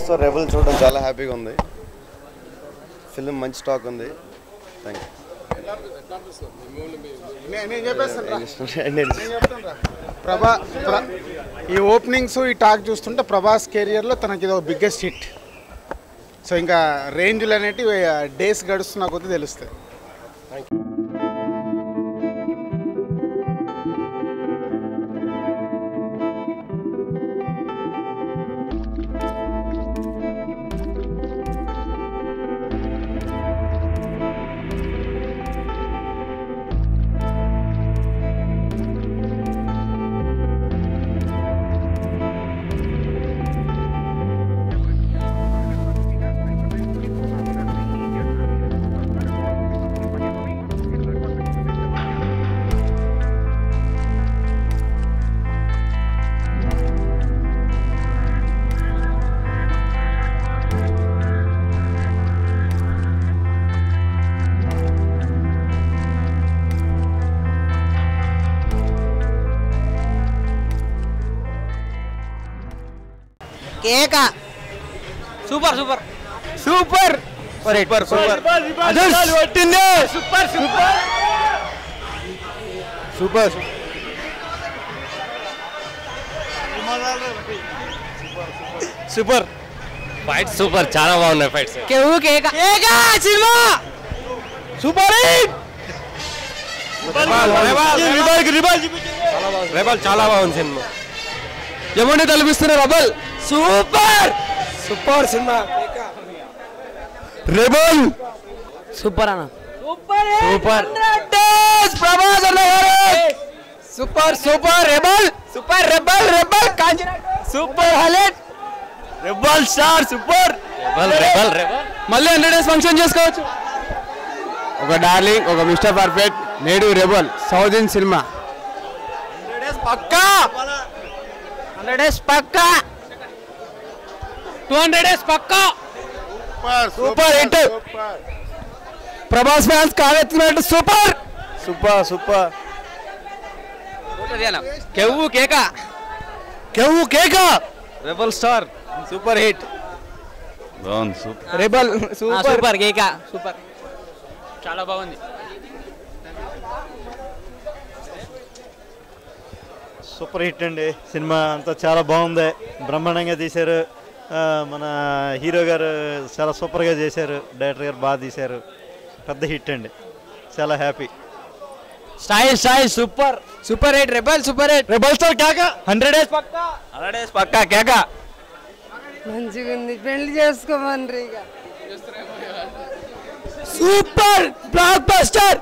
So rebel చూడడం చాలా హ్యాపీగా ఉంది ఫిలిం మంచి టాక్ ఉంది థ్యాంక్ నేను చెప్పేస్తాను రా. యూ నేను చెప్తాను రా. ప్రభా ప్ర- ఈ ఓపెనింగ్స్ ఈ టాక్ చూస్తుంటే ప్రభాస్ కెరియర్లో తనకి ఇది ఒక బిగ్గెస్ట్ హిట్ సో ఇంకా రేంజ్లు అనేటివి డేస్ గడుస్తున్న కొద్దీ తెలుస్తుంది కేక super super super super super పట్టింది super super super super fights super చాలా బాగున్నాయి ఫైట్స్ కేవు కేక కేక సినిమా సూపర్ హిట్ రెబల్ చాలా బాగుంది సినిమా ఏమంటే తలపిస్తున్న rebel. Super! Super cinema. Rebel! Super అన్న. సూపర్! ప్రభాస్ అన్న super super rebel! Super rebel rebel super highlight! Rebel star super! Rebel rebel rebel. మళ్ళీ హండ్రెడ్ డేస్ ఫంక్షన్ చేసుకోవచ్చు. ఒక డార్లింగ్ ఒక మిస్టర్ పర్ఫెక్ట్ నేడు రెబల్ సౌత్ ఇండియన్ సినిమా పక్కా! Hundred days పక్కా. Two hundred days పక్కా. సూపర్ హిట్ ప్రభాస్ ఫ్యాన్స్ కాలెత్తినట్టు super super super కెవ్వు కేక. కెవ్వు కేక. రెబల్ స్టార్ సూపర్ హిట్ బాగుంది సూపర్ రెబల్ సూపర్ కేక. సూపర్ చాలా బాగుంది. సూపర్ హిట్ అండి. సినిమా అంతా చాలా బాగుంది. బ్రహ్మాండంగా తీశారు. మన హీరో గారు చాలా సూపర్గా చేశారు. డైరెక్టర్ గారు బాగా తీశారు. పెద్ద హిట్ అండి. చాలా happy. Style style super. Super hit rebel super hit. Rebel star కేక. హండ్రెడ్ డేస్ పక్కా. హండ్రెడ్ డేస్ పక్కా కేక. మంచిగా ఉంది పెళ్ళి చేసుకోమని సూపర్ బ్లాక్ బస్టర్.